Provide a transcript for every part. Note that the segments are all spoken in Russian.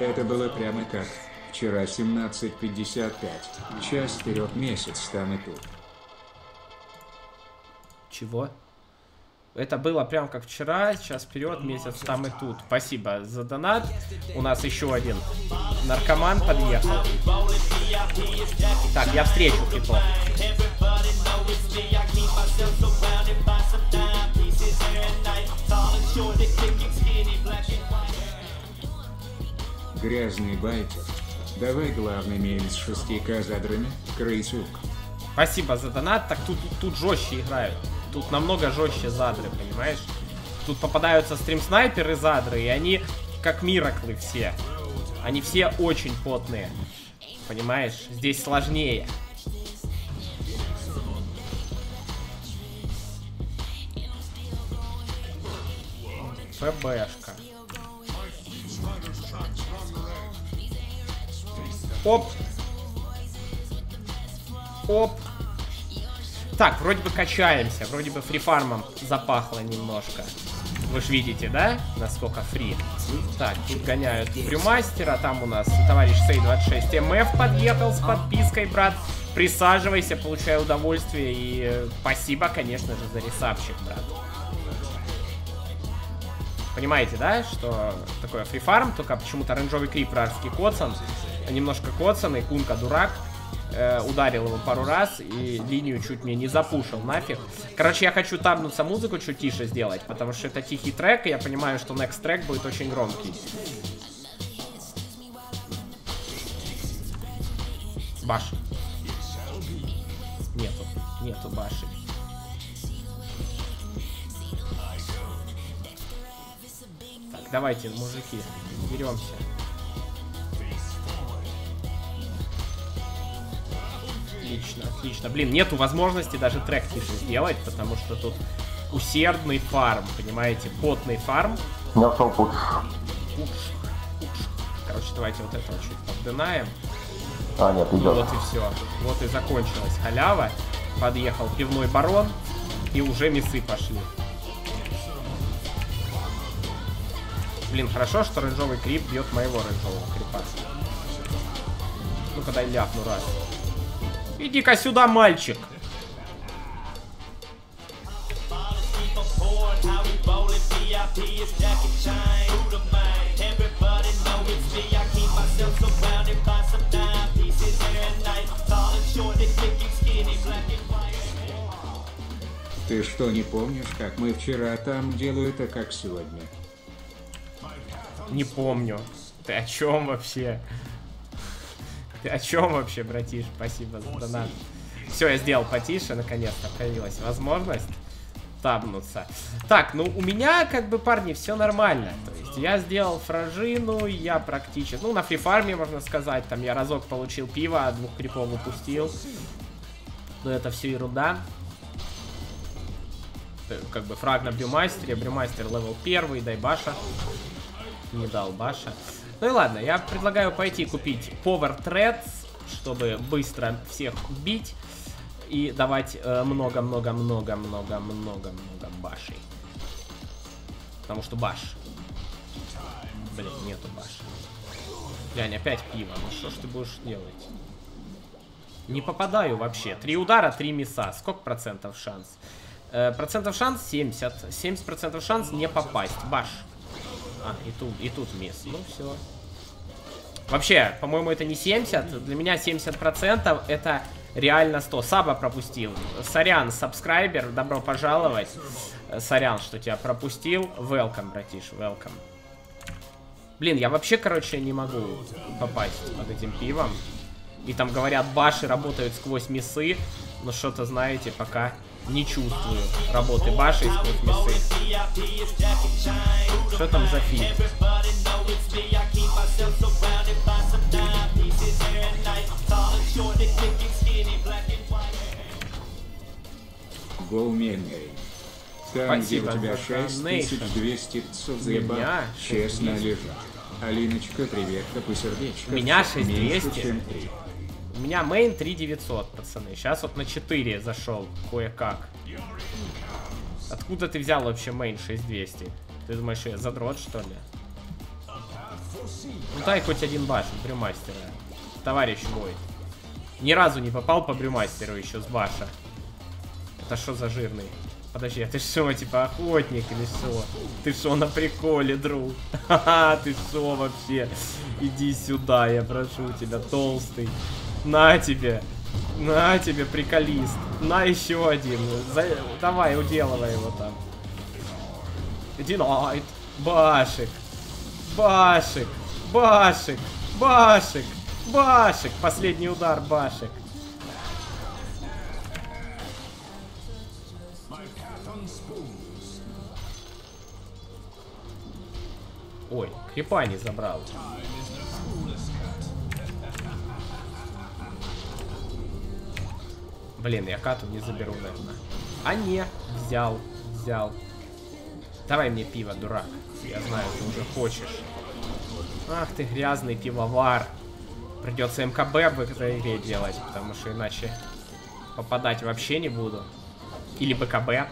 Это было прямо как вчера 17.55. Час вперед, месяц там и тут. Чего? Это было прям как вчера, сейчас вперед, месяц там и тут. Спасибо за донат. У нас еще один наркоман подъехал. Так, я встречу крипов. Грязный байтер. Давай главный мейль с 6к задрами, крысюк. Спасибо за донат. Так тут, тут жестче играют. Тут намного жестче задры, понимаешь? Тут попадаются стрим-снайперы задры, и они как мираклы все. Они все очень потные. Понимаешь? Здесь сложнее. ФБшка. Оп. Оп. Так, вроде бы качаемся, вроде бы фрифармом запахло немножко. Вы же видите, да, насколько фри? Так, тут гоняют брюмастера, там у нас товарищ Сей-26 МФ подъехал с подпиской, брат. Присаживайся, получай удовольствие и э, спасибо, конечно же, за ресапчик, брат. Понимаете, да, что такое фрифарм, только почему-то оранжевый крип вражеский коцан, немножко коцанный, кунка дурак, э, ударил его пару раз и линию чуть мне не запушил нафиг. Короче, я хочу табнуться музыку чуть тише сделать, потому что это тихий трек, и я понимаю, что next трек будет очень громкий. Баш. Нету, нету баши. Так, давайте, мужики, беремся. Отлично, отлично. Блин, нету возможности даже трек тише сделать, потому что тут усердный фарм, понимаете, потный фарм. Нашел путь. Уж, уж. Короче, давайте вот это вот чуть поддынаем. А, нет, Ну идет. вот и все. Вот и закончилась халява. Подъехал пивной барон, и уже мясы пошли. Блин, хорошо, что рыжовый крип бьет моего рыжового крипа. Ну-ка дай ляпну раз. Иди-ка сюда, мальчик. Ты что, не помнишь, как мы вчера там делаю это, как сегодня? Не помню. Ты о чем вообще? Ты о чем вообще, братиш? Спасибо за донат. Все, я сделал потише, наконец-то появилась возможность табнуться. Так, ну у меня, как бы, парни, все нормально. То есть я сделал фражину, я практически... Ну, на фрифарме, можно сказать, там я разок получил пиво, а двух крипов упустил. Но это все ерунда. Э, Как бы фраг на Брюмастере, Брюмастер level 1, дай баша. Не дал баша. Ну и ладно, я предлагаю пойти купить Power Treads, чтобы быстро всех бить и давать много-много-много-много-много-много башей. Потому что баш. Блин, нету баш. Глянь, опять пиво. Ну что ж ты будешь делать? Не попадаю вообще. Три удара, три миса. Сколько процентов шанс? Э, процентов шанс 70. 70 процентов шанс не попасть. Баш. А, и тут, и тут мисс. Ну, все. Вообще, по-моему, это не 70. Для меня 70% это реально 100. Саба пропустил. Сорян, сабскрайбер, добро пожаловать. Сорян, что тебя пропустил. Welcome, братиш, welcome. Блин, я вообще, короче, не могу попасть под этим пивом. И там, говорят, баши работают сквозь мисы. Но что-то, знаете, пока не чувствую работы баши сквозь мисы. Что там за фильм? Гоуменгей. Там, Спасибо где у тебя за 6200 пцов заебал, честно 6200. лежат. Алиночка, привет, какой сердечко. Меня Меньше, 6200. чем три. У меня main 3900, пацаны. Сейчас вот на 4 зашел кое-как. Откуда ты взял вообще main 6200? Ты думаешь, я задрот, что ли? Ну дай хоть один баш от брюмастера. Товарищ мой. Ни разу не попал по брюмастеру еще с баша. Это что за жирный? Подожди, а ты что, типа охотник или что? Ты что на приколе, друг? Ха-ха, ты что вообще? Иди сюда, я прошу тебя, толстый. На тебе. На тебе, приколист. На еще один. За... Давай, уделывай его там. Динайт. Башик. Башик. Башик. Башик. Башик. Последний удар, Башик. Ой, крипа не забрал. Блин, я кату не заберу, наверное. А не, взял, взял. Давай мне пиво, дурак. Я знаю, ты уже хочешь. Ах ты грязный пивовар. Придется МКБ в этой игре делать, потому что иначе попадать вообще не буду. Или БКБ.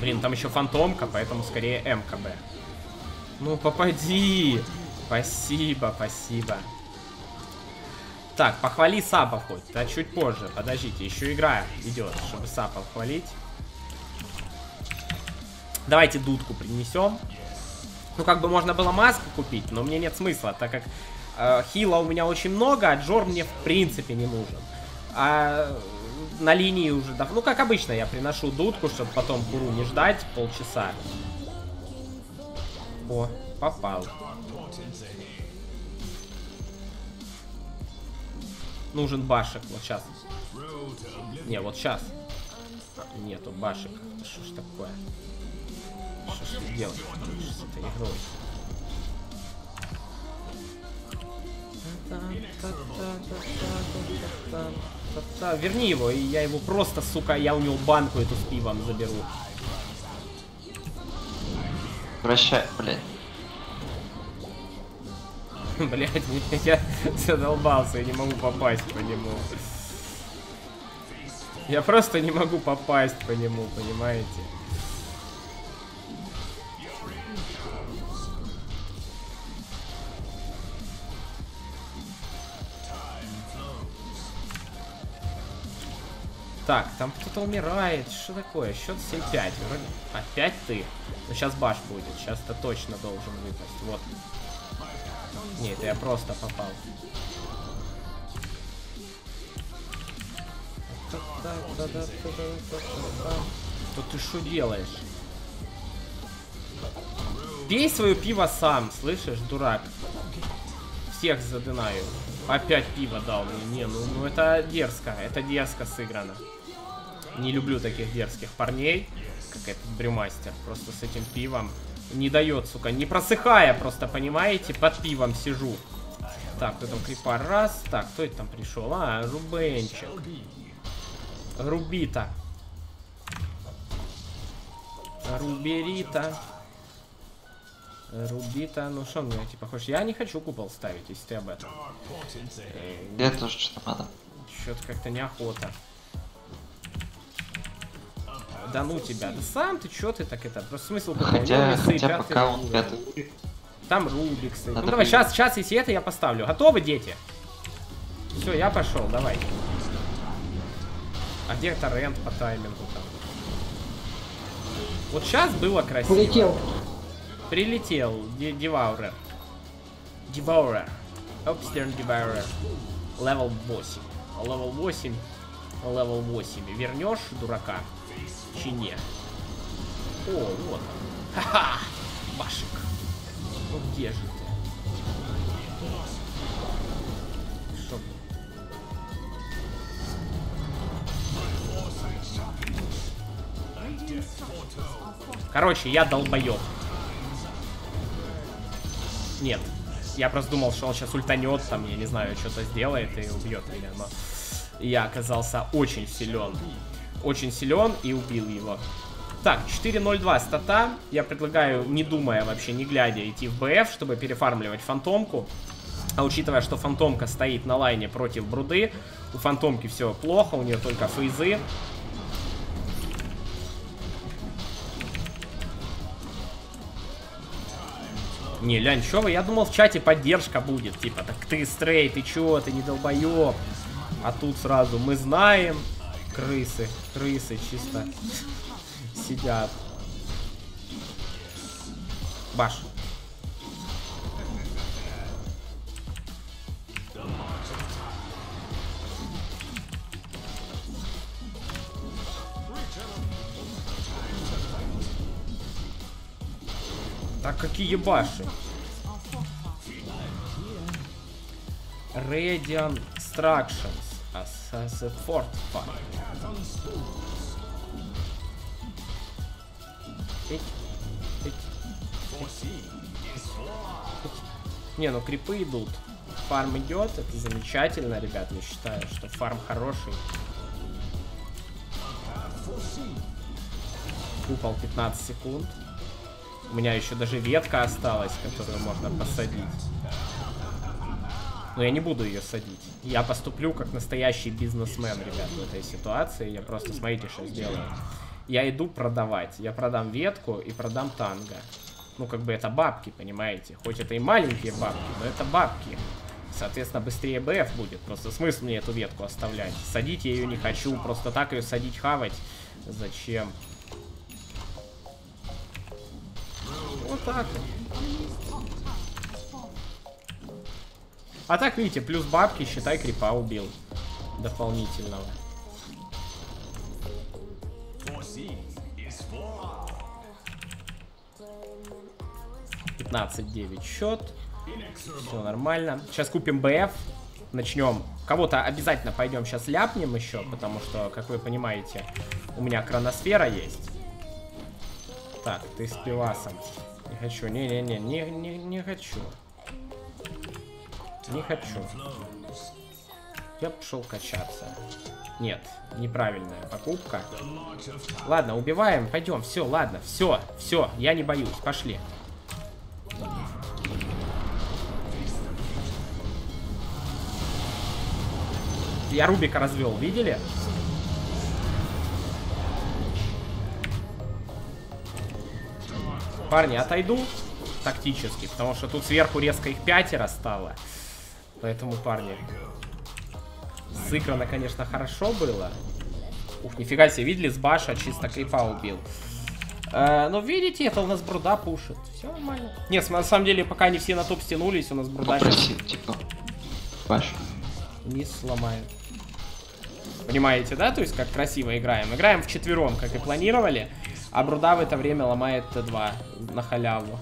Блин, там еще фантомка, поэтому скорее МКБ. Ну, попади! Спасибо, спасибо. Так, похвали Сапа хоть. Да чуть позже. Подождите, еще игра идет, чтобы Сапа хвалить. Давайте дудку принесем. Ну, как бы можно было маску купить, но мне нет смысла, так как э, хила у меня очень много, а Джор мне в принципе не нужен. А на линии уже давно... Ну, как обычно, я приношу дудку, чтобы потом куру не ждать полчаса. О, попал. Нужен башек, вот сейчас. Не, вот сейчас. Нету башек. Что ж такое? Что ж ты делаешь с этой игрой? Верни его, и я его просто, сука, я у него банку эту с пивом заберу. Прощай, блядь. Блять, я задолбался, я не могу попасть по нему. Я просто не могу попасть по нему, понимаете? Так, там кто-то умирает. Что такое? Счет 7-5. Вроде... Опять ты. Ну, сейчас баш будет. Сейчас-то точно должен выпасть. Вот. Нет, я просто попал. Что ты что делаешь? Пей свое пиво сам, слышишь, дурак? Всех задынаю. Опять пиво дал мне. Не, ну, ну это дерзко. Это дерзко сыграно. Не люблю таких дерзких парней, как этот брюмастер. Просто с этим пивом не дает, сука. Не просыхая просто, понимаете? Под пивом сижу. Так, кто там крипа? Раз. Так, кто это там пришел? А, Рубенчик. Рубита. Руберита. Рубита. Ну что мне, типа, хочешь? Я не хочу купол ставить, если ты об этом. Мне тоже что-то надо. Что-то как-то неохота. Да ну тебя. Да сам ты чё ты так это? Просто смысл какой? Хотя, весы, хотя пятый пока он пятый. Там Рубик стоит. Надо ну давай, сейчас, сейчас, если это, я поставлю. Готовы, дети? Все, я пошел, давай. А где торрент по таймингу там? Вот сейчас было красиво. Прилетел. Ди- Деваурер. Деваурер. Обстерн Деваурер. Левел 8. Левел 8. Левел 8. Вернешь дурака? Чине. О, вот он. Ха-ха! Башик. Ну где же ты? Чтоб- Короче, я долбоеб. Нет. Я просто думал, что он сейчас ультанет, там, я не знаю, что-то сделает и убьет меня, но я оказался очень силен. Очень силен и убил его. Так, 4.02 стата. Я предлагаю, не думая вообще, не глядя, идти в БФ, чтобы перефармливать фантомку. А учитывая, что фантомка стоит на лайне против бруды, у фантомки все плохо, у нее только фейзы. Не, Лянь, чё вы? Я думал, в чате поддержка будет. Типа, так ты стрей, ты чё, ты не долбоёб. А тут сразу мы знаем. Крысы, крысы чисто сидят. Баш. Так какие баши? Radiant Instructions as, as a fortify. Эть, эть, эть, эть. Не, ну крипы идут. Фарм идет, это замечательно, ребят. Я считаю, что фарм хороший. Купол 15 секунд. У меня еще даже ветка осталась, которую можно посадить. Но я не буду ее садить. Я поступлю как настоящий бизнесмен, ребят, в этой ситуации. Я просто, смотрите, что сделаю. Я иду продавать. Я продам ветку и продам танго. Ну, как бы это бабки, понимаете? Хоть это и маленькие бабки, но это бабки. Соответственно, быстрее БФ будет. Просто смысл мне эту ветку оставлять. Садить я ее не хочу. Просто так ее садить, хавать. Зачем? Вот так вот. А так, видите, плюс бабки, считай, крипа убил. Дополнительного. Пятнадцать девять счет. Все нормально. Сейчас купим БФ. Начнем. Кого-то обязательно пойдем сейчас ляпнем еще, потому что, как вы понимаете, у меня хроносфера есть. Так, ты с пивасом. Не хочу. Не-не-не, не, не, не хочу. Не хочу. Я пошел качаться. Нет, неправильная покупка. Ладно, убиваем, пойдем, все, ладно, все, все, я не боюсь, пошли. Я Рубика развел, видели? Парни, отойду тактически, потому что тут сверху резко их пятеро стало. Поэтому, парни, сыграно, конечно, хорошо было. Ух, нифига себе, видели, с баша чисто крипа убил. Э, но видите, это у нас бруда пушит. Все нормально. Нет, на самом деле, пока не все на топ стянулись, у нас бруда Попроси, типа, баш. не сломает. Понимаете, да? То есть, как красиво играем. Играем в четвером, как и планировали. А бруда в это время ломает Т2 на халяву.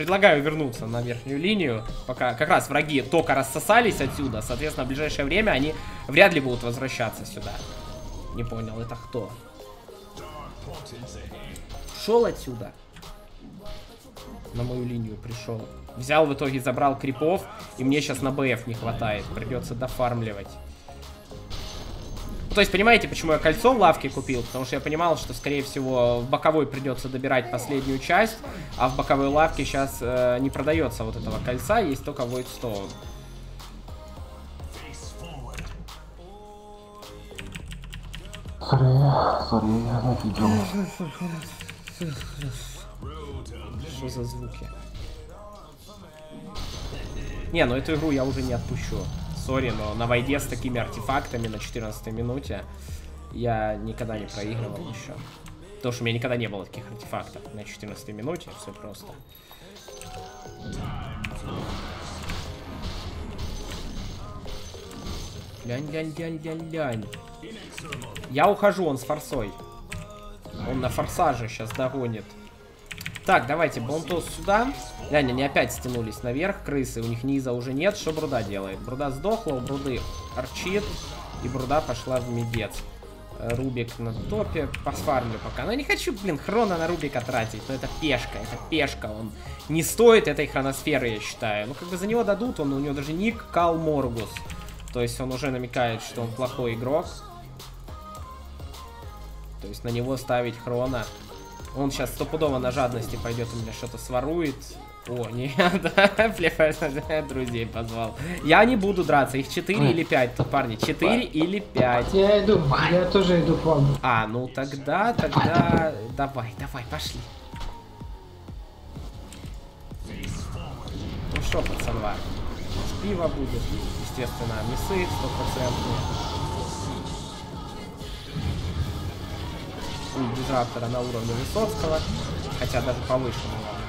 Предлагаю вернуться на верхнюю линию, пока как раз враги только рассосались отсюда. Соответственно, в ближайшее время они вряд ли будут возвращаться сюда. Не понял, это кто? Шел отсюда. На мою линию пришел. Взял в итоге, забрал крипов, и мне сейчас на БФ не хватает. Придется дофармливать. Ну, то есть, понимаете, почему я кольцо в лавке купил? Потому что я понимал, что, скорее всего, в боковой придется добирать последнюю часть, а в боковой лавке сейчас э, не продается вот этого кольца, есть только Void Stone. Что за звуки? Не, ну эту игру я уже не отпущу. Сори, но на войде с такими артефактами на 14 минуте я никогда не проигрывал еще. Потому что у меня никогда не было таких артефактов на 14 минуте, все просто. Лянь-лянь-лянь-лянь-лянь. Я ухожу, он с форсой. Он на форсаже сейчас догонит. Так, давайте, Бонтос сюда. Глянь, они опять стянулись наверх, крысы. У них низа уже нет. Что Бруда делает? Бруда сдохла, у Бруды арчит. И Бруда пошла в медец. Э, Рубик на топе. Посфармлю пока. Но я не хочу, блин, хрона на Рубика тратить. Но это пешка, это пешка. Он не стоит этой хроносферы, я считаю. Ну, как бы за него дадут, он у него даже ник Кал Моргус. То есть он уже намекает, что он плохой игрок. То есть на него ставить хрона. Он сейчас стопудово на жадности пойдет у меня что-то сворует. О, нет, да, друзей позвал. Я не буду драться, их 4 или 5 тут, парни. 4 или 5. Я иду, я тоже иду к вам. А, ну тогда, тогда... Давай, давай, пошли. Ну что, пацанва, пиво будет, естественно, мясы 100%. дизратора на уровне Высоцкого, хотя даже повышенного.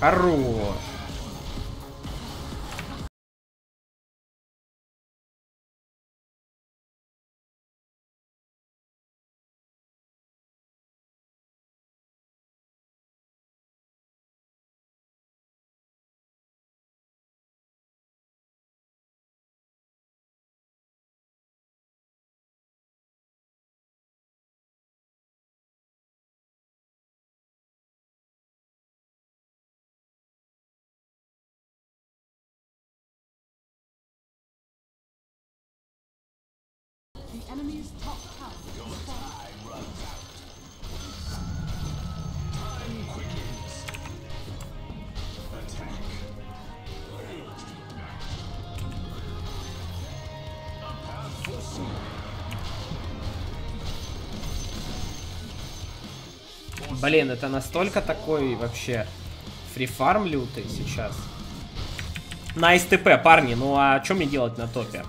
Хорош. The enemy's top tower is falling. Блин, это настолько такой вообще фрифарм лютый сейчас. Nice TP, парни, ну а что мне делать на топе?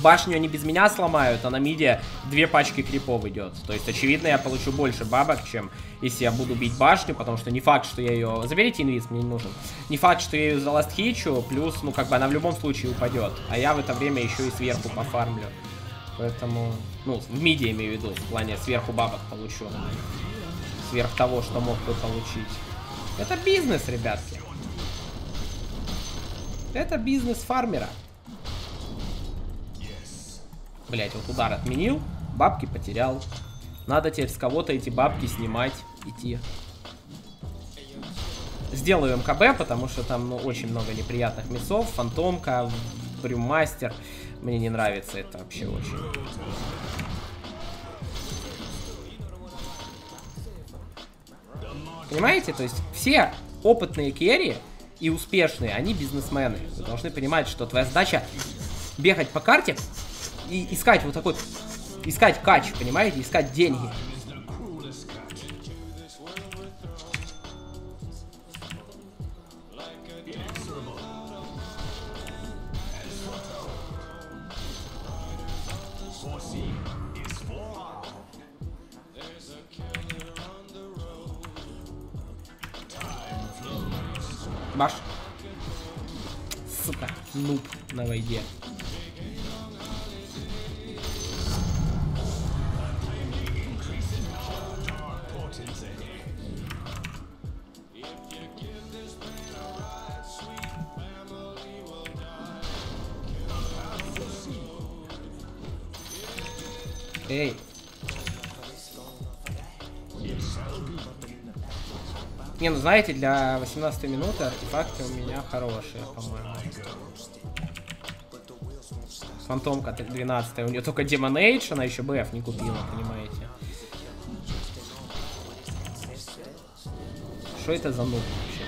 Башню они без меня сломают, а на миде две пачки крипов идет. То есть, очевидно, я получу больше бабок, чем если я буду бить башню, потому что не факт, что я ее... Заберите инвиз, мне не нужен. Не факт, что я ее заластхичу, плюс, ну, как бы она в любом случае упадет. А я в это время еще и сверху пофармлю. Поэтому, ну, в миде имею в виду, в плане сверху бабок получу. Сверх того, что мог бы получить. Это бизнес, ребятки. Это бизнес фармера. Блять, вот удар отменил, бабки потерял. Надо теперь с кого-то эти бабки снимать, идти. Сделаю МКБ, потому что там ну, очень много неприятных мясов. Фантомка, Брюмастер. Мне не нравится это вообще очень. Понимаете? То есть все опытные керри и успешные, они бизнесмены. Вы должны понимать, что твоя задача бегать по карте и искать вот такой, искать кач, понимаете, искать деньги. Баш. Сука, нуб на войде. Знаете, для 18 минуты артефакты у меня хорошие, по-моему. Фантомка 12 у нее только Demon Age, она еще БФ не купила, понимаете. Что это за нуб вообще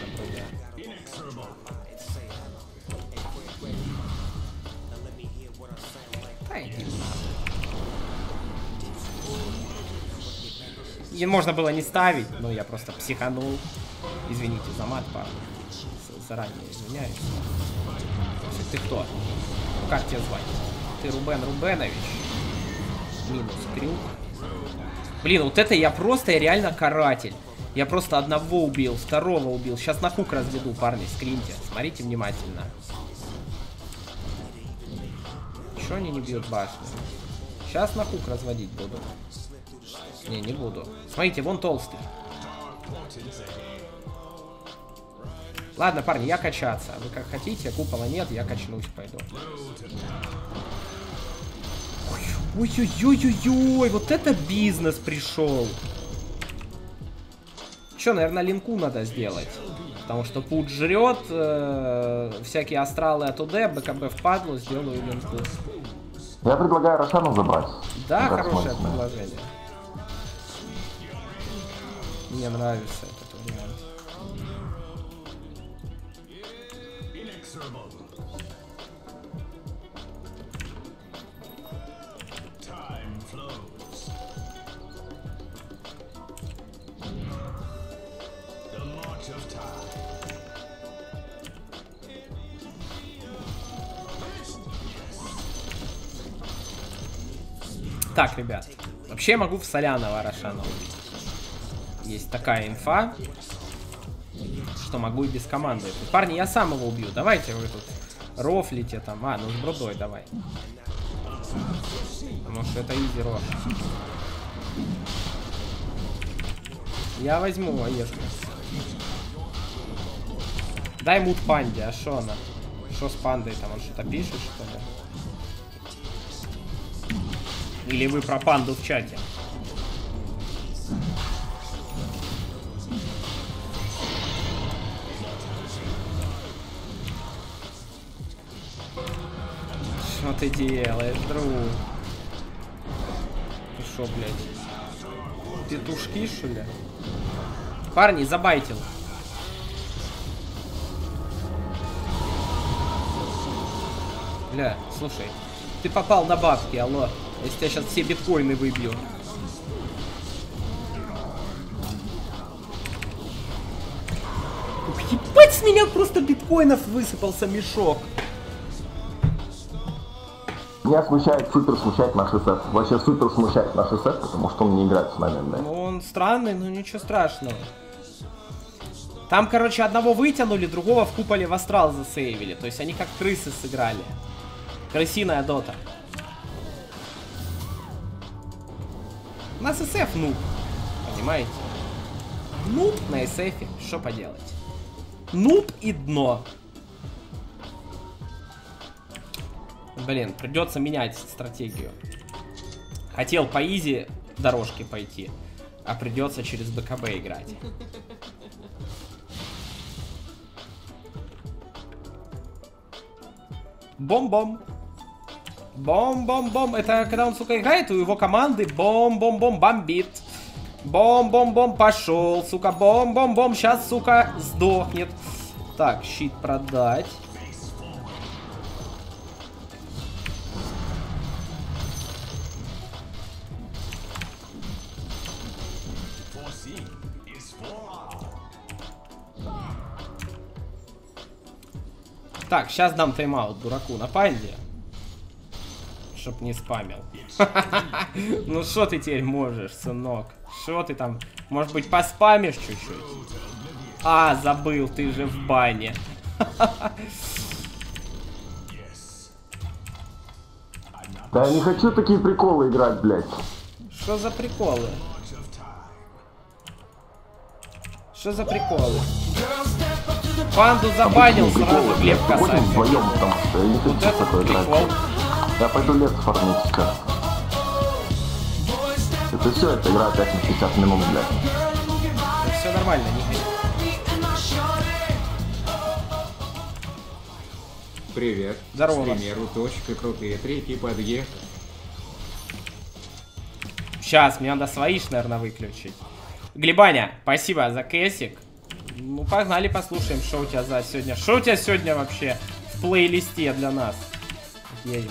иди И можно было не ставить, но я просто психанул. Извините за мат, Заранее извиняюсь. Ты кто? Как тебя звать? Ты Рубен Рубенович? Минус крюк. Блин, вот это я просто, я реально каратель. Я просто одного убил, второго убил. Сейчас на хук разведу, парни, скриньте. Смотрите внимательно. Чё они не бьют башню? Сейчас на хук разводить буду. Не, не буду. Смотрите, вон толстый. Ладно, парни, я качаться. Вы как хотите, купола нет, я качнусь, пойду. Ой-ой-ой-ой-ой, вот это бизнес пришел. Че, наверное, линку надо сделать. Потому что путь жрет, э, всякие астралы от УД, БКБ впадло, сделаю линку. Я предлагаю Рошану забрать. Да, хорошее смотрится? предложение. Мне нравится Так, ребят. Вообще я могу в Соляного Рошана. Есть такая инфа, что могу и без команды. Парни, я сам его убью. Давайте вы тут рофлите там. А, ну с брудой давай. Потому что это изи роф. Я возьму Аешку. Дай мут панде, а шо она? Что с пандой там? Он что-то пишет, что ли? Или вы про панду в чате? Что ты делаешь, друг? Ты шо, блядь? Петушки, что ли? Парни, забайтил. Бля, слушай, ты попал на бабки, алло. Если тебя сейчас все биткоины выбью. Ух, Ебать, с меня просто биткоинов высыпался мешок. Меня смущает, супер смущает наш СФ. Вообще супер смущает наш СФ, потому что он не играет с нами, блядь. Ну, он странный, но ничего страшного. Там, короче, одного вытянули, другого в куполе в астрал засейвили. То есть они как крысы сыграли. Крысиная дота. У нас СФ нуб. Понимаете? Нуб на СФ. Что поделать? Нуб и дно. Блин, придется менять стратегию. Хотел по изи дорожке пойти, а придется через БКБ играть. Бом-бом. Бом-бом-бом. Это когда он, сука, играет, у его команды бом-бом-бом бомбит. Бом-бом-бом пошел, сука. Бом-бом-бом. Сейчас, сука, сдохнет. Так, щит продать. Так, сейчас дам тайм-аут дураку на панде. Чтоб не спамил. Ну что ты теперь можешь, сынок? Что ты там? Может быть, поспамишь чуть-чуть? А, забыл, ты же в бане. Да я не хочу такие приколы играть, блядь. Что за приколы? Что за приколы? Панду забанил сразу Глеб Будем касательно. вдвоем, потому что я не Вот это прикол. Я пойду лес фармить сейчас. Это все, эта игра опять на 50 минут, блядь. Все нормально, не. Привет. Здорово. К примеру, точка крутые треки подъехали. Сейчас, мне надо свои ж, наверное, выключить. Глебаня, спасибо за кэсик. Ну, погнали послушаем, что у тебя за сегодня. Что у тебя сегодня вообще в плейлисте для нас? Ей.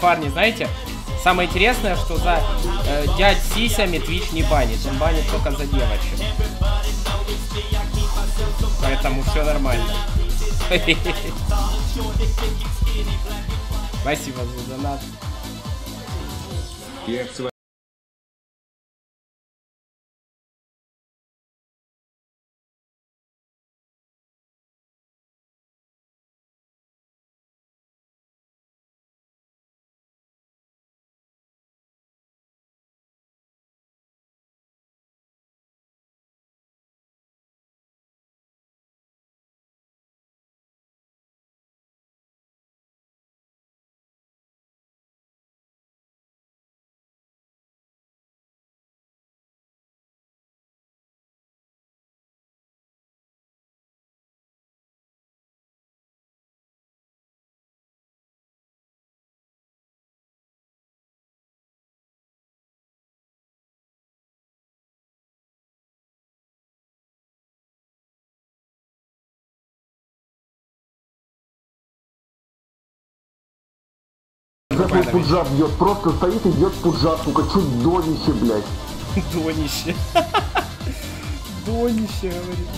Парни, знаете, самое интересное, что за э, дядь сисями Twitch не банит. Он банит только за девочек. Поэтому все нормально. Спасибо за донат. Я его пуджа бьет, просто стоит и бьет пуджа, сука, чудовище, блядь. Донище. Донище, говорит.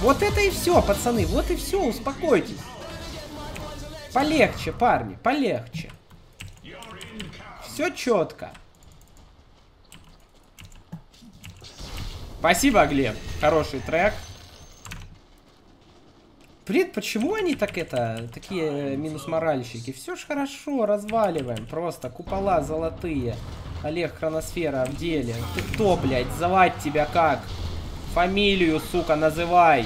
Вот это и все, пацаны, вот и все, успокойтесь. Полегче, парни, полегче. Все четко. Спасибо, Глеб. Хороший трек. Блин, почему они так это, такие минус-моральщики? Все ж хорошо, разваливаем. Просто купола золотые. Олег Хроносфера в деле. Ты кто, блядь? Звать тебя как? Фамилию, сука, называй.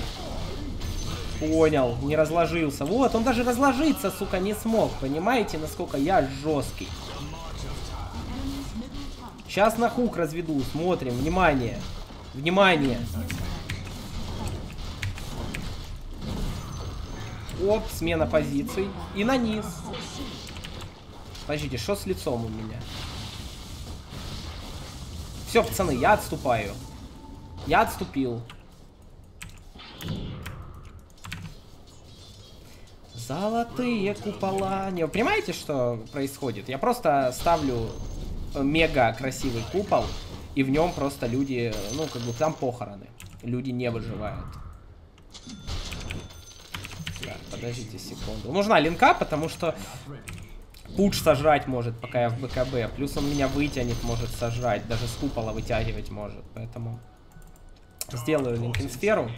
Понял, не разложился. Вот, он даже разложиться, сука, не смог. Понимаете, насколько я жесткий? Сейчас на хук разведу, смотрим, внимание. Внимание. Оп, смена позиций. И на низ. Подождите, что с лицом у меня? Все, пацаны, я отступаю. Я отступил. Золотые купола. Не, вы понимаете, что происходит? Я просто ставлю э, мега красивый купол, и в нем просто люди, ну, как бы там похороны. Люди не выживают. Подождите секунду. Нужна линка, потому что пуч сожрать может, пока я в БКБ. Плюс он меня вытянет, может сожрать. Даже с купола вытягивать может. Поэтому сделаю линкин сферу.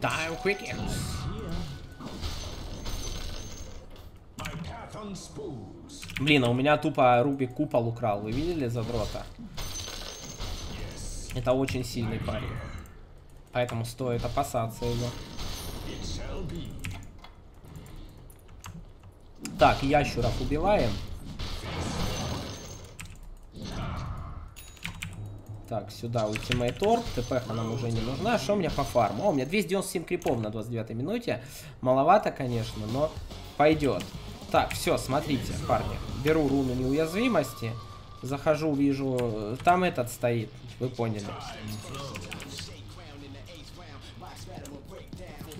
Time quickens. Блин, а у меня тупо Рубик купол украл. Вы видели задрота? Это очень сильный парень. Поэтому стоит опасаться его. Так, ящуров убиваем. Так, сюда ультимейт орб. ТПХ нам уже не нужна. Что у меня по фарму? О, у меня 297 крипов на 29 минуте. Маловато, конечно, но пойдет. Так, все, смотрите, парни. Беру руну неуязвимости. Захожу, вижу, там этот стоит, вы поняли.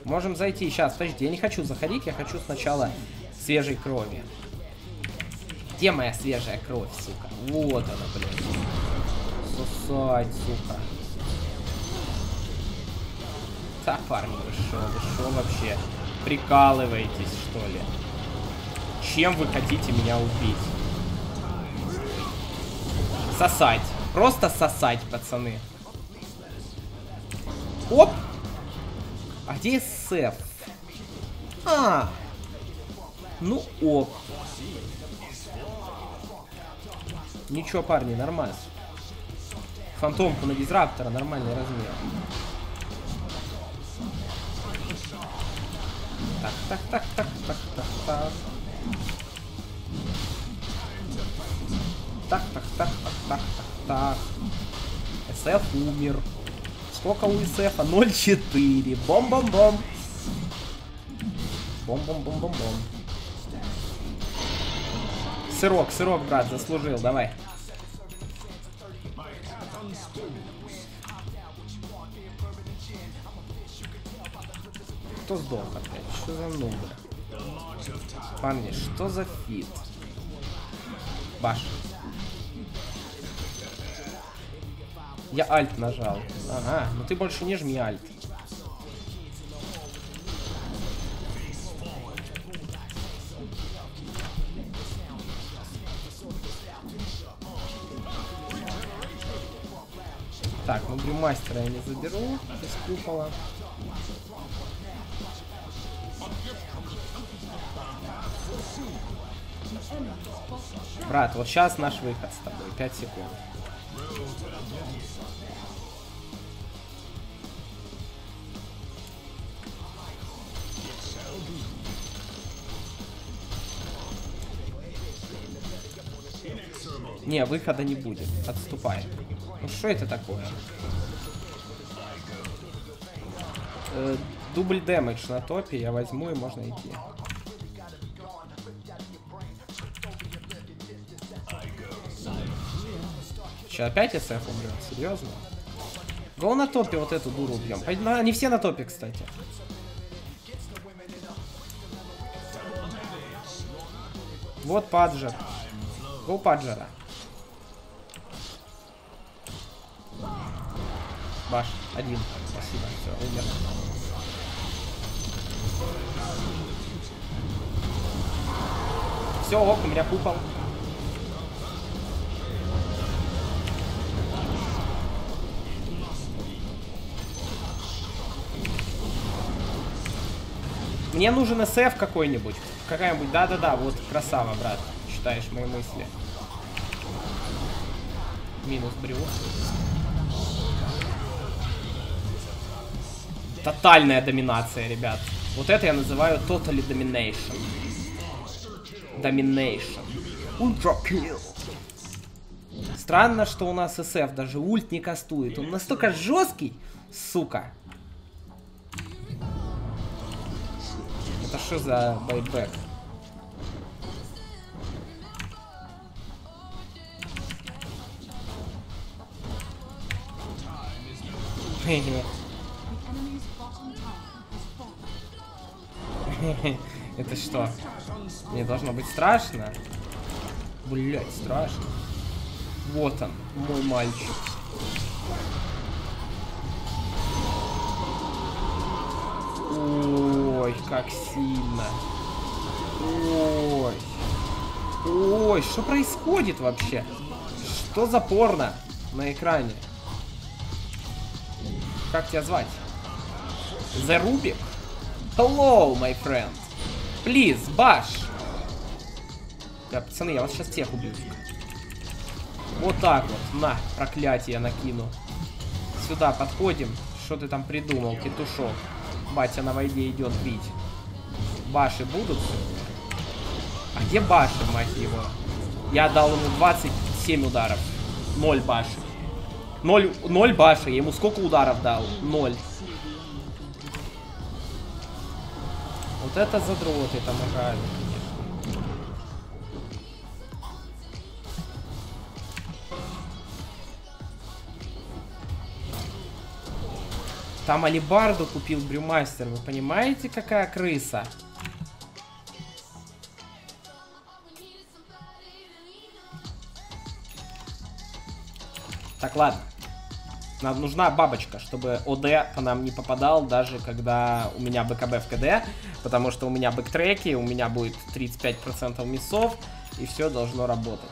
Можем зайти. Сейчас, подождите, я не хочу заходить, я хочу сначала свежей крови. Где моя свежая кровь, сука? Вот она, блин. Сосать, сука. Да, парни, вы шо, вы шо вообще? Прикалываетесь, что ли? Чем вы хотите меня убить? Сосать. Просто сосать, пацаны. Оп! А где СФ? А! Ну ок. Ничего, парни, нормально. Фантомку на дизраптора, нормальный размер. Так, так, так, так, так, так, так. Так, так, так, так, так. СФ умер. Сколько у СФ? 0,4. Бом-бом-бом. Бом-бом-бом-бом-бом. Сырок, сырок, брат, заслужил, давай. Кто сдох опять? Что за нубы? Парни, что за фит? Баш. Я альт нажал. Ага, ну ты больше не жми альт. Так, ну гримастера я не заберу из купола. Брат, вот сейчас наш выход с тобой. 5 секунд. Не, выхода не будет. Отступай. Ну что это такое? Э, дубль дэмэдж на топе я возьму и можно идти. Че, опять СФ умрет? Серьезно? Го на топе вот эту дуру убьем. Они все на топе, кстати. Вот паджер. Го паджера. Один. Спасибо, все, умер. Все, ок, у меня купол. Мне нужен СФ какой-нибудь. Какая-нибудь. Да-да-да, вот красава, брат. Читаешь мои мысли. Минус брю. Тотальная доминация, ребят. Вот это я называю totally domination. Domination. Ultra kill. Странно, что у нас СФ даже ульт не кастует. Он настолько жесткий, сука. Это что за байбек? Хе-хе. Это что? Мне должно быть страшно? Блять, страшно. Вот он, мой мальчик. Ой, как сильно. Ой. Ой, что происходит вообще? Что за порно на экране? Как тебя звать? Rubik? Hello, my friend. Please, баш. Да, пацаны, я вас сейчас всех убью. Вот так вот. На, проклятие накину. Сюда подходим. Что ты там придумал, петушок? Батя на войне идет бить. Баши будут? А где баши, мать его? Я дал ему 27 ударов. 0 баши. 0, 0 баши. Ему сколько ударов дал? 0. Вот это задроты там играли, конечно. Там алибарду купил брюмастер, вы понимаете, какая крыса? Так, ладно. Нам нужна бабочка, чтобы ОД по нам не попадал, даже когда у меня БКБ в КД, потому что у меня бэктреки, у меня будет 35% миссов, и все должно работать.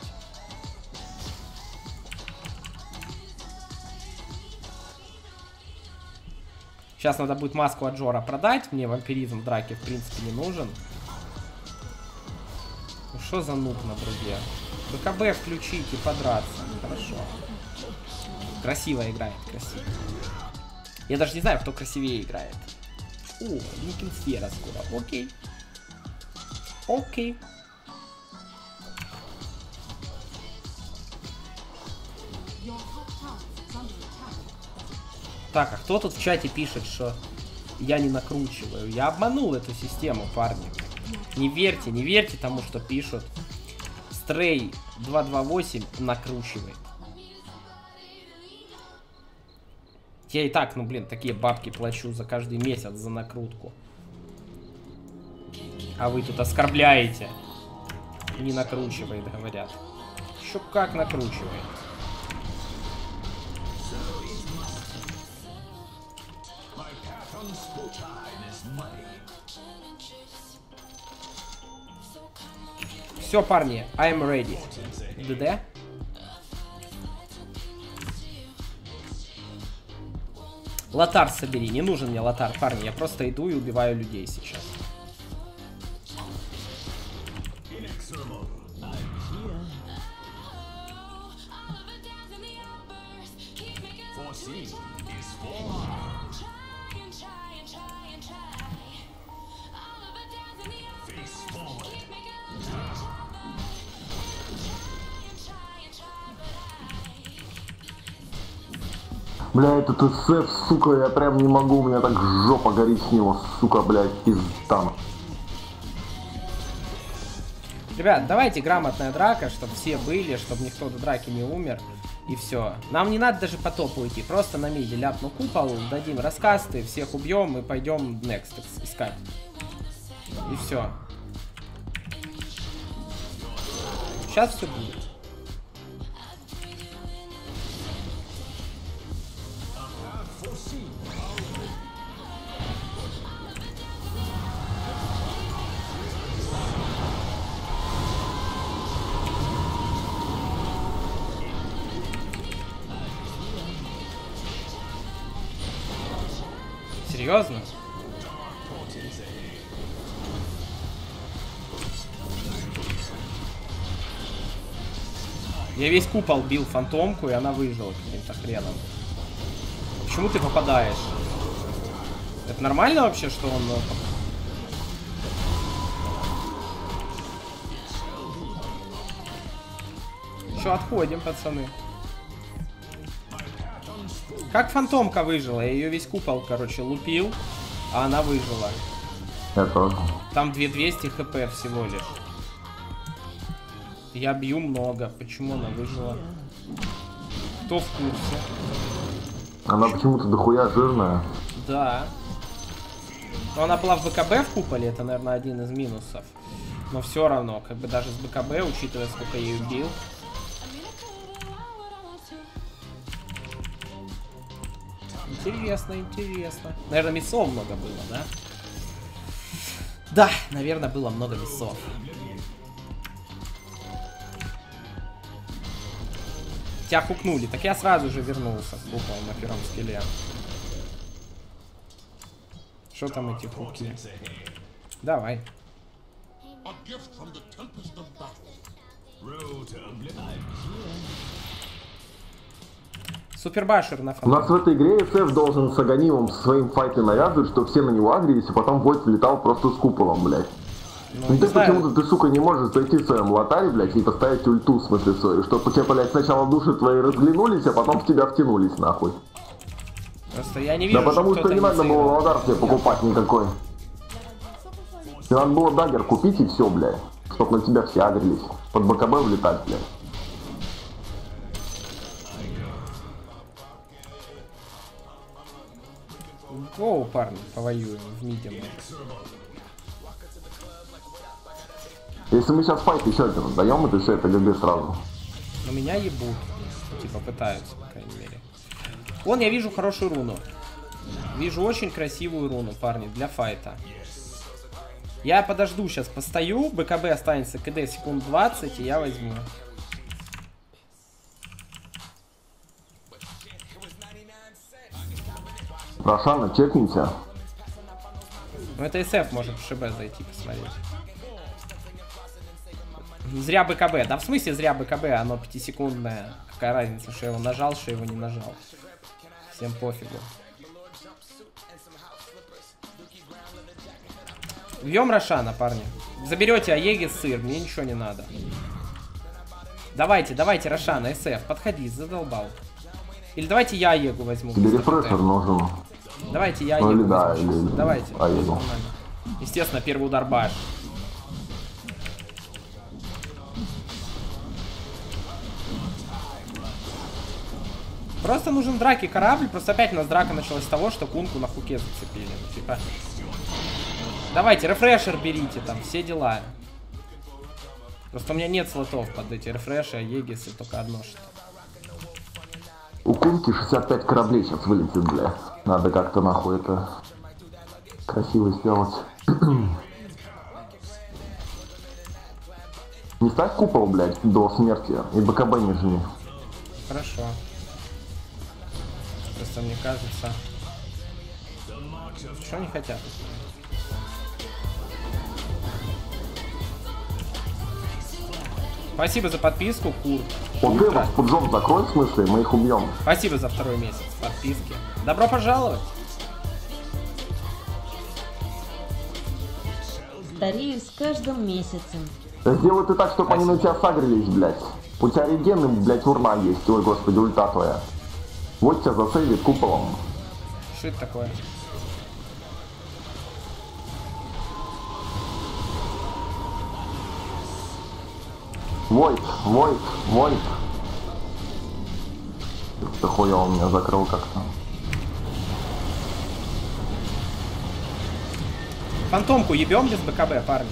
Сейчас надо будет маску от Джора продать, мне вампиризм в драке в принципе не нужен. Ну что за нуб на друге? БКБ включить и подраться. Хорошо. Красиво играет, красиво. Я даже не знаю, кто красивее играет. О, Никинсфера скоро. Окей. Окей. Так, а кто тут в чате пишет, что я не накручиваю? Я обманул эту систему, парни. Не верьте, не верьте тому, что пишут. Стрей 228 накручивает. Я и так, ну блин, такие бабки плачу за каждый месяц за накрутку. А вы тут оскорбляете. Не накручивает, говорят. Еще как накручивает. Все, парни, I'm ready. ДД? Лотар собери. Не нужен мне лотар, парни. Я просто иду и убиваю людей сейчас. Бля, этот СФ, сука, я прям не могу, у меня так жопа горит с него, сука, блядь, пиздан. Ребят, давайте грамотная драка, чтобы все были, чтобы никто до драки не умер. И все. Нам не надо даже по топу идти. Просто на миде ляпну купол, дадим раскасты, всех убьем и пойдем next искать. И все. Сейчас все будет. Серьезно? Я весь купол бил фантомку, и она выжила каким-то хреном. Почему ты попадаешь? Это нормально вообще, что он... э, Что, отходим, пацаны. Как фантомка выжила? Я ее весь купол, короче, лупил, а она выжила. Я тоже. Там 2200 хп всего лишь. Я бью много. Почему она выжила? Кто в курсе? Она почему-то дохуя жирная. Да. Но она была в БКБ в куполе, это, наверное, один из минусов. Но все равно, как бы даже с БКБ, учитывая, сколько я ее бил. Интересно, интересно. Наверное, мясов много было, да? Да, наверное, было много мясов. Тебя хукнули, так я сразу же вернулся куполом на первом скеле. Что там эти хуки? Давай. Супербашер на У фон. нас в этой игре СФ должен с Аганимом своим файты навязывать, чтобы все на него агрились, и потом Вольт летал просто с куполом, блядь. Ну, Ну ты почему-то, ты, сука, не можешь зайти в своем лотаре, блядь, и поставить ульту, в смысле, свою, чтобы у тебя, блядь, сначала души твои разглянулись, а потом в тебя втянулись, нахуй. Просто я не вижу, Да потому что не надо было лодар себе покупать никакой. Тебе надо было дагер купить и все, блядь. Чтоб на тебя все агрились. Под БКБ влетать, блядь. Гоу, парни, повоюем в миде. Если мы сейчас файт еще один даем, это все, это ГГ сразу. Но меня ебут. Типа пытаются, по крайней мере. Вон я вижу хорошую руну. Вижу очень красивую руну, парни, для файта. Я подожду сейчас, постою, БКБ останется КД секунд 20, и я возьму. Рошана, чекните. Ну это СФ может в ШБ зайти посмотреть. Зря БКБ. Да в смысле зря БКБ, оно 5-секундное. Какая разница, что я его нажал, что я его не нажал. Всем пофигу. Вьем Рошана, парни. Заберете Аеги сыр, мне ничего не надо. Давайте, давайте, Рошана, СФ, подходи, задолбал. Или давайте я Аегу возьму. Тебе рефрешер нужен. Давайте я Ну или да, или- Давайте. Нормально. Естественно, первый удар баш. Просто нужен драки корабль. Просто опять у нас драка началась с того, что кунку на хуке зацепили. Ну, Типа. Давайте, рефрешер берите, там, все дела. Просто у меня нет слотов под эти рефреши, а Егисы только одно что. У Кунки 65 кораблей сейчас вылетит, бля. Надо как-то нахуй это красиво сделать. Не ставь купол, блядь, до смерти. И БКБ не жми. Хорошо. Просто мне кажется... Что они хотят? Спасибо за подписку, Курт. Вот ты пуджом закрой, в смысле, мы их убьем. Спасибо за второй месяц подписки. Добро пожаловать. Старею с каждым месяцем. Да Сделай ты так, чтобы они на тебя сагрились, блядь. У тебя регены, блядь, урна есть. Ой, господи, ульта твоя. Вот тебя засейвит куполом. Что это такое? Войт, Войт, Войт. Ты хуёво меня закрыл как-то. Фантомку ебем без БКБ, парни.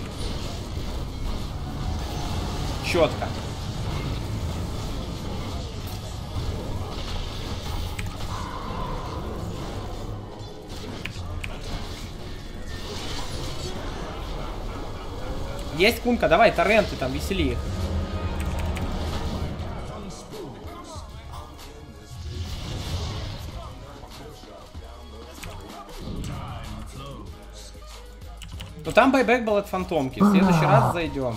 Четко. Есть кунка, давай, торренты там, весели их. Там байбек был от фантомки. В следующий раз зайдем.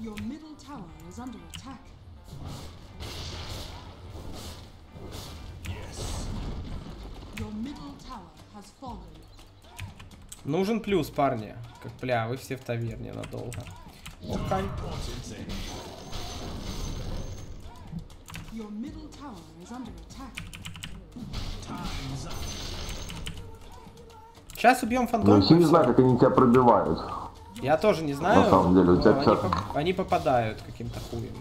Your middle tower is under attack. Yes. Your middle tower has fallen. Нужен плюс, парни. Как бля, вы все в таверне надолго. Окей. Your middle tower is under attack. Сейчас убьем Я фантомку. вообще и не знаю, как они тебя пробивают. Я тоже не знаю. На самом деле, у тебя они, поп- они попадают каким-то хуем.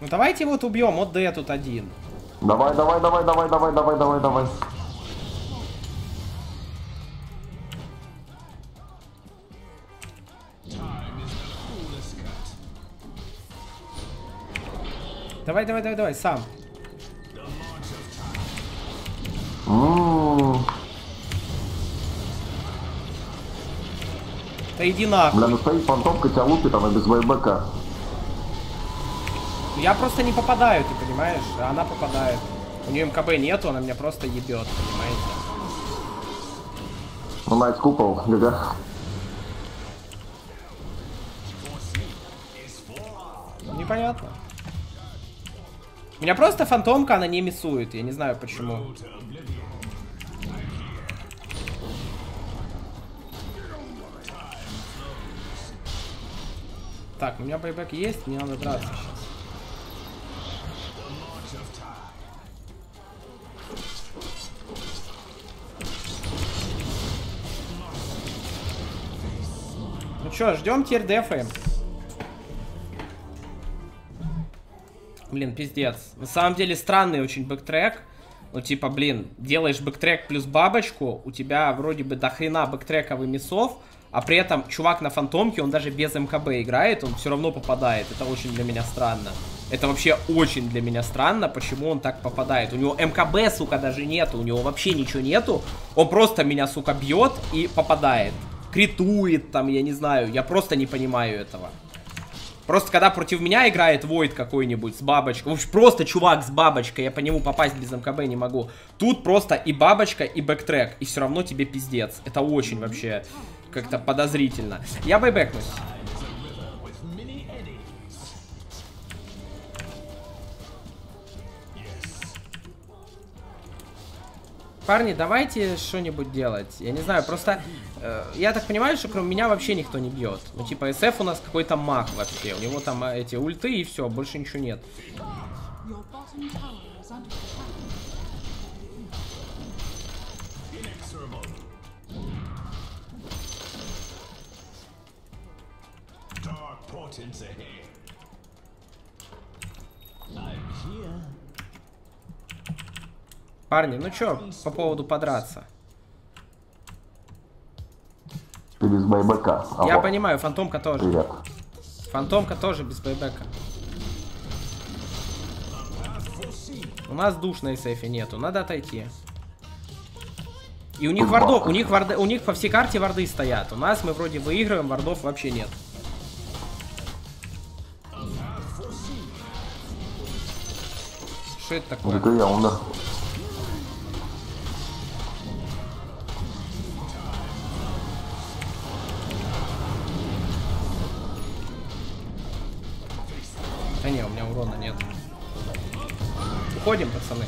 Ну давайте вот убьем, вот Д тут один. Давай, давай, давай, давай, давай, давай, давай, давай. Давай, давай, давай, давай, сам. М, Да иди нахуй. Бля, ну стоит фантомка, тебя лупит, она без вайбека. Я просто не попадаю, ты понимаешь? А она попадает. У нее МКБ нету, она меня просто ебет, понимаете? Ну, Найт купол, ГГ. Непонятно. Меня просто фантомка, она не миссует. Я не знаю почему. Так, у меня байбек есть, мне надо драться сейчас. Ну чё, ждем теперь дефаем. Блин, пиздец. На самом деле странный очень backtrack. Ну, типа, блин, делаешь backtrack плюс бабочку, у тебя вроде бы дохрена бэктрека и миссов, а при этом чувак на фантомке, он даже без МКБ играет, он все равно попадает. Это очень для меня странно. Это вообще очень для меня странно, почему он так попадает. У него МКБ, сука, даже нету, у него вообще ничего нету. Он просто меня, сука, бьет и попадает. Критует там, я не знаю, я просто не понимаю этого. Просто когда против меня играет Войд какой-нибудь с бабочкой, в общем, просто чувак с бабочкой, я по нему попасть без МКБ не могу. Тут просто и бабочка, и backtrack, и все равно тебе пиздец. Это очень вообще как-то подозрительно. Я байбекнусь. Парни, давайте что-нибудь делать. Я не знаю, просто я так понимаю, что кроме меня вообще никто не бьет. Ну, типа, СФ у нас какой-то маг вообще. У него там э, эти ульты и все, больше ничего нет. Парни, ну чё по поводу подраться? Ты без байбека. А Я вот, понимаю, фантомка тоже. Привет. Фантомка тоже без бэйбека. У нас душ на сейфе нету, надо отойти. И у них вардов, у них варды, у них по всей карте варды стоят. У нас мы вроде выигрываем, вардов вообще нет. Что это такое? Это я умер. Уходим, пацаны.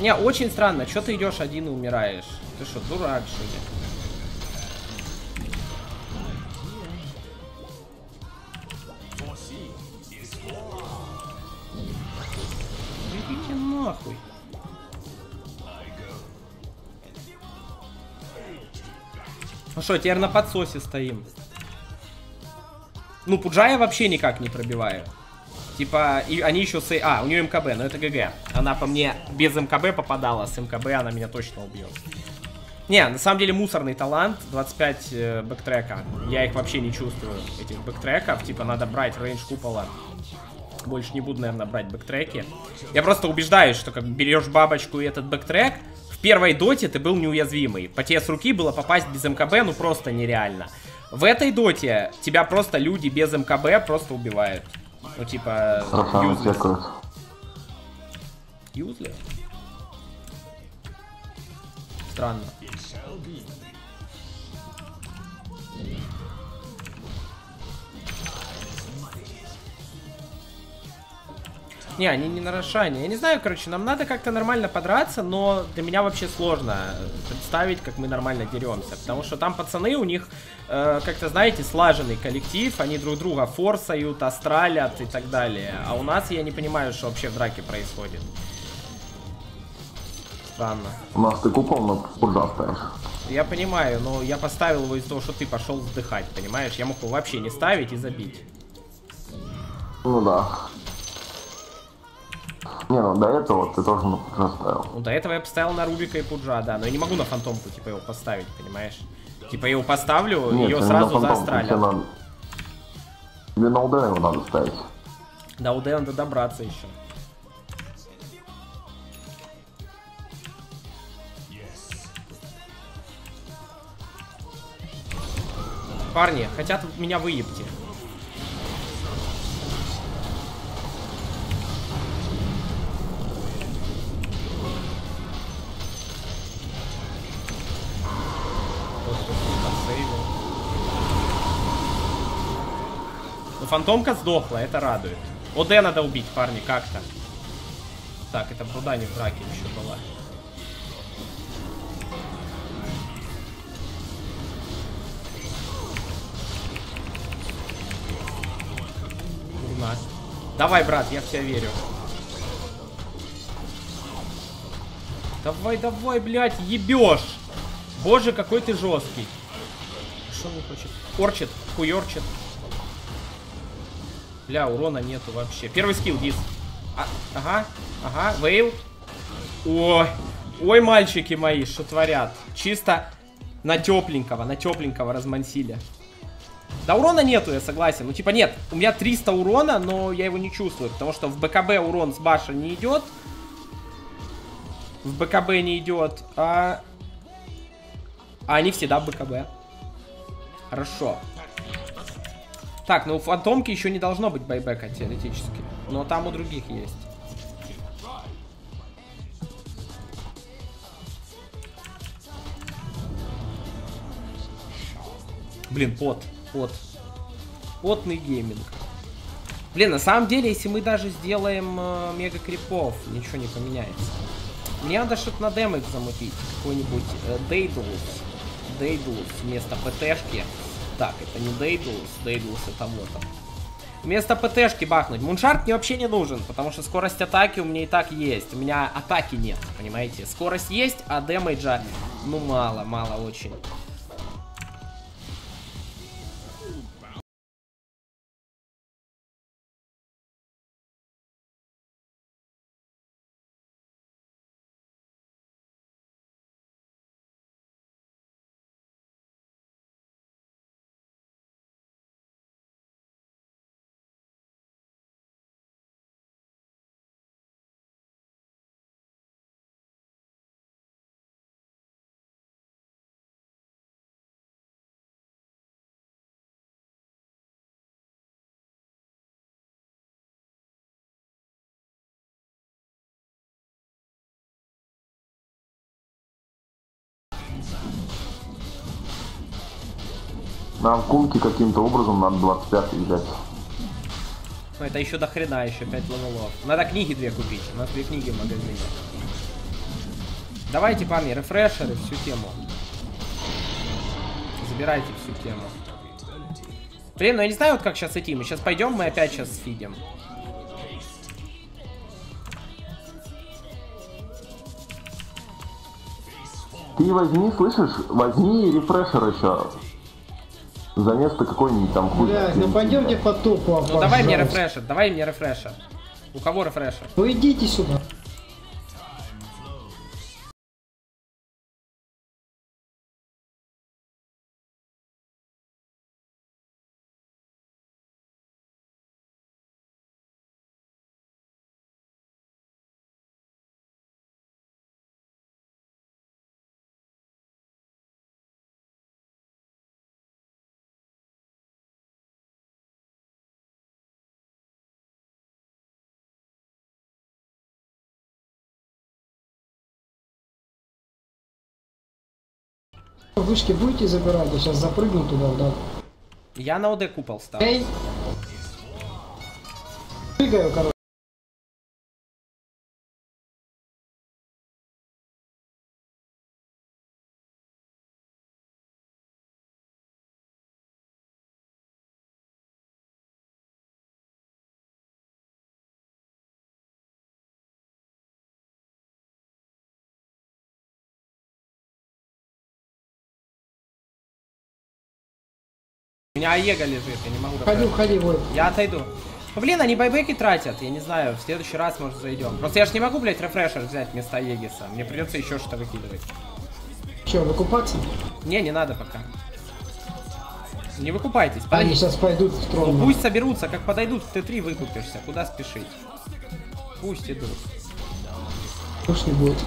Не, очень странно, что ты идешь один и умираешь? Ты что, дурак, что ли? Идите нахуй. Ну что, теперь на подсосе стоим. Ну, Пуджая вообще никак не пробиваю. Типа, и они еще с... А, у нее МКБ, но это ГГ. Она по мне без МКБ попадала, с МКБ она меня точно убьет. Не, на самом деле мусорный талант, 25 э, бэктрека. Я их вообще не чувствую, этих бэктреков. Типа, надо брать range купола. Больше не буду, наверное, брать бэктреки. Я просто убеждаюсь, что как берешь бабочку и этот backtrack, в первой доте ты был неуязвимый. По тебе с руки было попасть без МКБ, ну просто нереально. В этой доте тебя просто люди без МКБ просто убивают. Ну типа... Чекают. Useless? Странно. Не, они не на Рошане. Я не знаю, короче, нам надо как-то нормально подраться, но для меня вообще сложно представить, как мы нормально деремся. Потому что там пацаны, у них э, как-то, знаете, слаженный коллектив, они друг друга форсают, астралят и так далее. А у нас я не понимаю, что вообще в драке происходит. Странно. У нас ты купол на пуржа ставишь. Я понимаю, но я поставил его из-за того, что ты пошел вздыхать, понимаешь? Я мог его вообще не ставить и забить. Ну да. Не, ну до этого ты тоже на пуржа ставил. Ну, до этого я поставил на Рубика и Пуджа, да, но я не могу на Фантомку, типа, его поставить, понимаешь? Типа, я его поставлю, Нет, ее сразу фантом, заастралят. тебе надо- Тебе на УД его надо ставить. До УД надо добраться еще. Парни, хотят меня выебти. Фантомка сдохла, это радует. ОД надо убить, парни, как-то. Так, это бруда не в драке еще была. Луна. Давай, брат, я в тебя верю. Давай, давай, блядь, ебешь. Боже, какой ты жесткий. Что он хочет? Орчит, хуёрчит. Бля, урона нету вообще. Первый скилл, дис. А, ага, ага, вейл. Ой, ой, мальчики мои, что творят. Чисто на тепленького, на тепленького размансили. Да урона нету, я согласен. Ну типа нет, у меня 300 урона, но я его не чувствую, потому что в БКБ урон с баша не идет. В БКБ не идет, а... А они всегда в БКБ. Хорошо. Так, ну у фантомки еще не должно быть байбека теоретически. Но там у других есть. Блин, пот, пот. Потный гейминг. Блин, на самом деле, если мы даже сделаем э, мега creep ов, ничего не поменяется. Мне надо что-то на damage замутить. Какой-нибудь э, Daedalus. Daedalus вместо ПТшки. Так, это не Daedalus. Daedalus это вот он. Вместо ПТшки бахнуть. Moon Shard мне вообще не нужен, потому что скорость атаки у меня и так есть. У меня атаки нет, понимаете? Скорость есть, а damage а, ну, мало, мало очень. Нам Кунке каким-то образом надо 25 взять. Ну, это еще до хрена, еще 5 level ов. Надо книги две купить. У нас две книги в магазине. Давайте, парни, refresher ы, всю тему. Забирайте всю тему. Блин, ну я не знаю, вот как сейчас идти. Мы сейчас пойдем, мы опять сейчас сфидим. Ты возьми, слышишь, возьми рефрешер еще. За место какой-нибудь там хуй. Блядь, ну пойдемте по топу, Ну давай мне рефрешер, давай мне рефрешер. У кого рефрешер? Ну идите сюда. Вышки будете забирать? Я сейчас запрыгну туда, да. Я на ОД купол ставлю. Эй! Прыгаю, короче. Меня Аега лежит, я не могу Уходи, рефрешер. уходи, Войт. Я отойду. Ну, блин, они байбеки тратят, я не знаю, в следующий раз, может, зайдем. Просто я же не могу, блядь, рефрешер взять вместо Егиса. Мне придется еще что-то выкидывать. Че, выкупаться? Не, не надо пока. Не выкупайтесь, Они подождите. сейчас пойдут в Ну, трон. пусть соберутся, как подойдут в Т3, выкупишься. Куда спешить? Пусть идут. Уж не будет.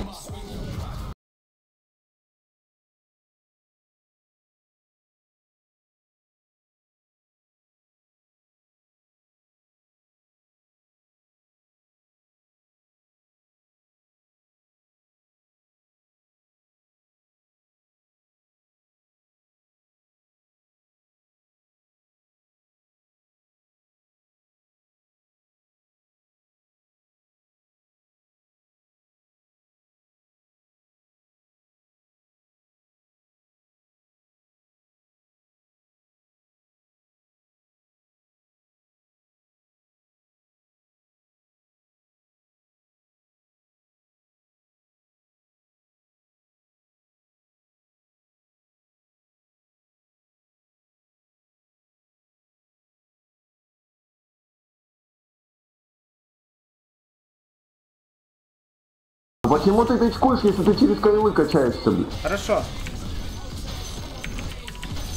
Почему ты тычкуешь, если ты через ковилы качаешься, блядь? Хорошо.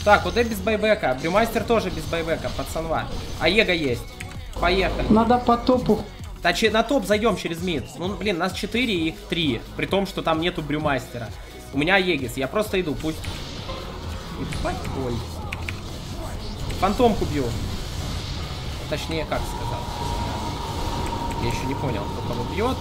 Так, ОД без байбека. Брюмастер тоже без байбека, пацанва. Аега есть. Поехали. Надо по топу. Да на топ зайдем через мид. Ну, блин, нас 4 и их 3. При том, что там нету брюмастера. У меня Егис, я просто иду, пусть... Ебать, ой. Фантомку бью. Точнее, как сказать. Я еще не понял, кто кого бьет.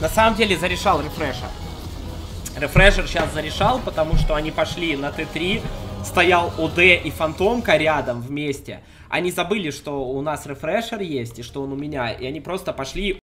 На самом деле зарешал рефрешер. Рефрешер сейчас зарешал, потому что они пошли на Т3, стоял ОД и Фантомка рядом вместе. Они забыли, что у нас рефрешер есть и что он у меня, и они просто пошли